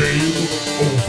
cheio ou